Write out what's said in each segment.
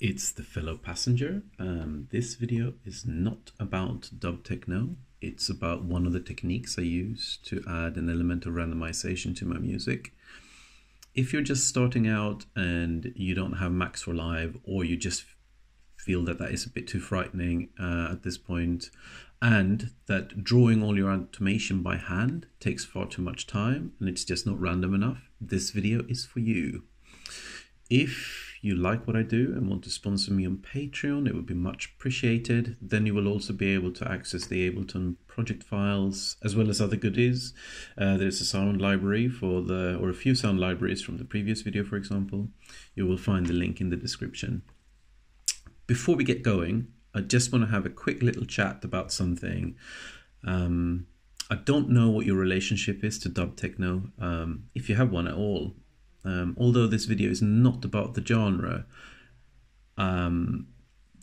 it's the fellow passenger. Um, this video is not about dub techno. It's about one of the techniques I use to add an element of randomization to my music. If you're just starting out and you don't have Max for Live or you just feel that that is a bit too frightening uh, at this point and that drawing all your automation by hand takes far too much time and it's just not random enough, this video is for you. If you like what I do and want to sponsor me on Patreon, it would be much appreciated. Then you will also be able to access the Ableton project files as well as other goodies. Uh, there's a sound library for the, or a few sound libraries from the previous video, for example. You will find the link in the description. Before we get going, I just want to have a quick little chat about something. Um, I don't know what your relationship is to dub techno, um, if you have one at all. Um, although this video is not about the genre, um,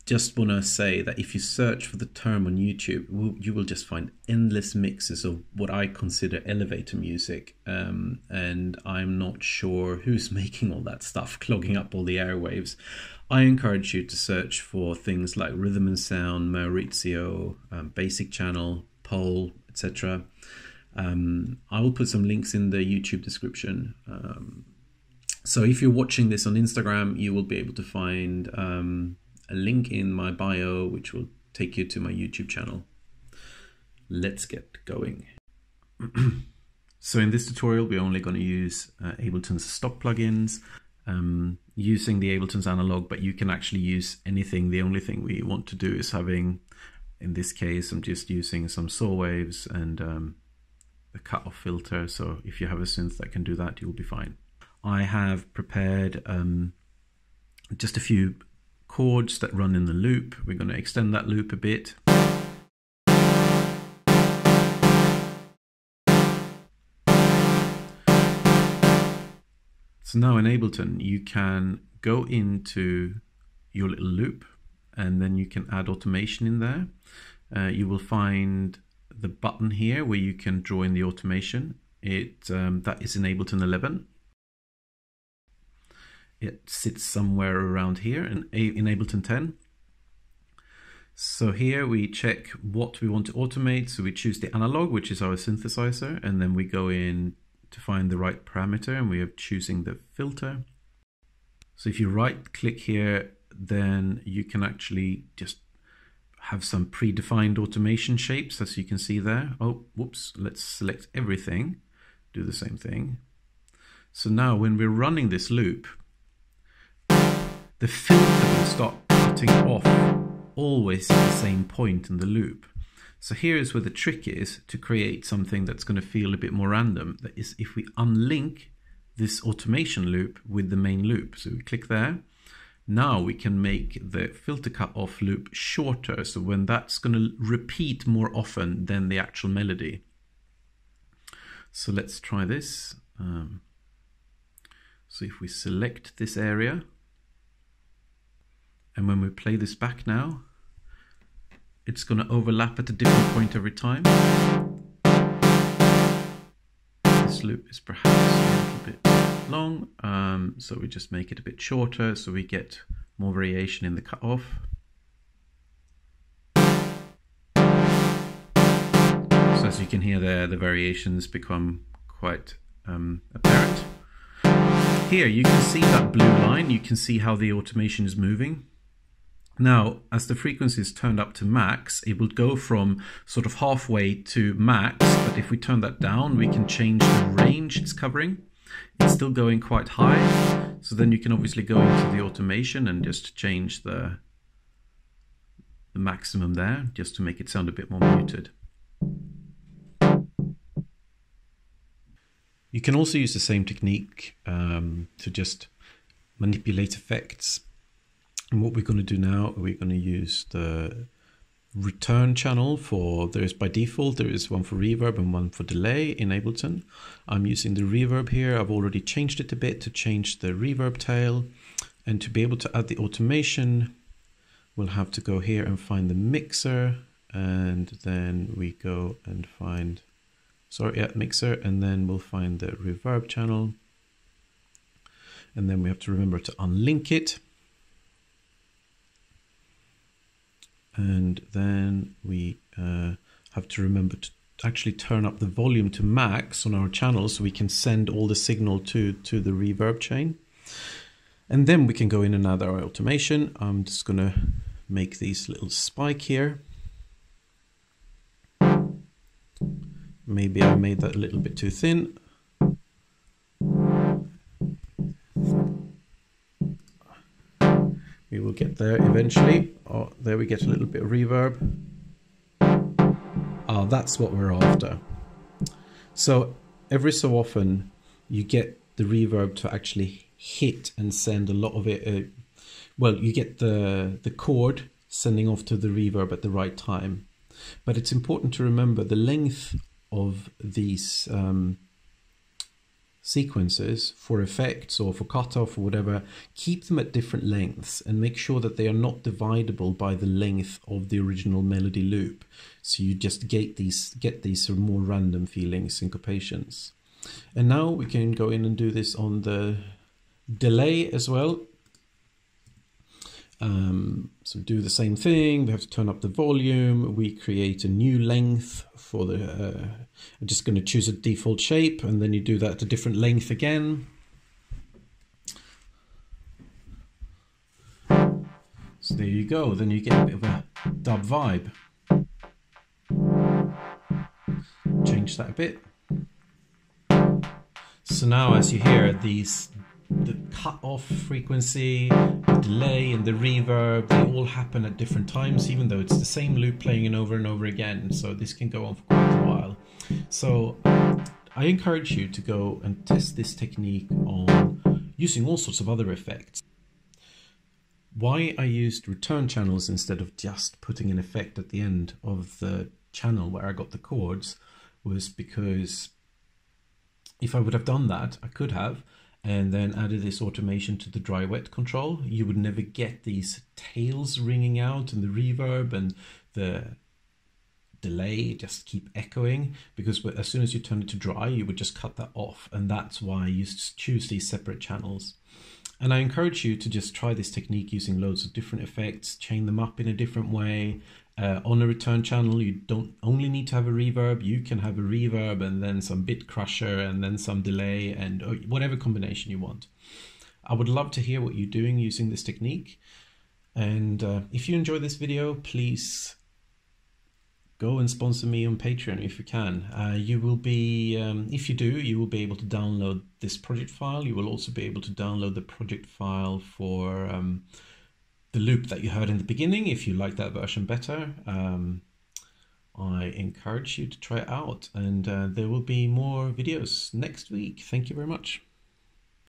just want to say that if you search for the term on YouTube, you will just find endless mixes of what I consider elevator music. Um, and I'm not sure who's making all that stuff, clogging up all the airwaves. I encourage you to search for things like Rhythm and Sound, Maurizio, um, Basic Channel, Pole, etc. Um, I will put some links in the YouTube description. So if you're watching this on Instagram, you will be able to find um, a link in my bio, which will take you to my YouTube channel. Let's get going. so in this tutorial, we're only going to use uh, Ableton's stock plugins, um, using the Ableton's analog, but you can actually use anything. The only thing we want to do is having, in this case, I'm just using some saw waves and um, a cutoff filter. So if you have a synth that can do that, you'll be fine. I have prepared um, just a few chords that run in the loop. We're going to extend that loop a bit. So now in Ableton, you can go into your little loop and then you can add automation in there. Uh, you will find the button here where you can draw in the automation. It um, That is in Ableton 11 it sits somewhere around here in, in Ableton 10. So here we check what we want to automate. So we choose the analog, which is our synthesizer, and then we go in to find the right parameter and we are choosing the filter. So if you right click here, then you can actually just have some predefined automation shapes as you can see there. Oh, whoops, let's select everything, do the same thing. So now when we're running this loop, the filter will start cutting off always at the same point in the loop. So here is where the trick is to create something that's going to feel a bit more random. That is if we unlink this automation loop with the main loop. So we click there. Now we can make the filter cut off loop shorter. So when that's going to repeat more often than the actual melody. So let's try this. Um, so if we select this area, and when we play this back now, it's going to overlap at a different point every time. This loop is perhaps a little bit long, um, so we just make it a bit shorter so we get more variation in the cutoff. So as you can hear there, the variations become quite um, apparent. Here you can see that blue line, you can see how the automation is moving. Now, as the frequency is turned up to max, it will go from sort of halfway to max, but if we turn that down, we can change the range it's covering. It's still going quite high, so then you can obviously go into the automation and just change the, the maximum there, just to make it sound a bit more muted. You can also use the same technique um, to just manipulate effects and what we're going to do now, we're going to use the return channel for, there is by default, there is one for reverb and one for delay in Ableton. I'm using the reverb here. I've already changed it a bit to change the reverb tail. And to be able to add the automation, we'll have to go here and find the mixer. And then we go and find, sorry, yeah, mixer. And then we'll find the reverb channel. And then we have to remember to unlink it. And then we uh, have to remember to actually turn up the volume to max on our channel so we can send all the signal to, to the reverb chain. And then we can go in and add our automation. I'm just to make these little spike here. Maybe I made that a little bit too thin. We will get there eventually. Oh, there we get a little bit of reverb. Ah, that's what we're after. So every so often you get the reverb to actually hit and send a lot of it. Uh, well, you get the, the chord sending off to the reverb at the right time. But it's important to remember the length of these um, sequences for effects or for cutoff or whatever, keep them at different lengths and make sure that they are not dividable by the length of the original melody loop. So you just get these get these sort of more random feeling syncopations. And now we can go in and do this on the delay as well. Um, so do the same thing. We have to turn up the volume. We create a new length for the. Uh, I'm just going to choose a default shape, and then you do that at a different length again. So there you go. Then you get a bit of a dub vibe. Change that a bit. So now, as you hear, these the cut off frequency, the delay, and the reverb, they all happen at different times, even though it's the same loop playing over and over again. So this can go on for quite a while. So I encourage you to go and test this technique on using all sorts of other effects. Why I used return channels instead of just putting an effect at the end of the channel where I got the chords was because if I would have done that, I could have, and then added this automation to the dry wet control, you would never get these tails ringing out and the reverb and the delay just keep echoing because as soon as you turn it to dry, you would just cut that off. And that's why you choose these separate channels. And I encourage you to just try this technique using loads of different effects, chain them up in a different way, uh, on a return channel, you don't only need to have a reverb, you can have a reverb and then some bit crusher and then some delay and uh, whatever combination you want. I would love to hear what you're doing using this technique. And uh, if you enjoy this video, please go and sponsor me on Patreon if you can. Uh, you will be, um, if you do, you will be able to download this project file. You will also be able to download the project file for um, the loop that you heard in the beginning if you like that version better. Um, I encourage you to try it out and uh, there will be more videos next week. Thank you very much.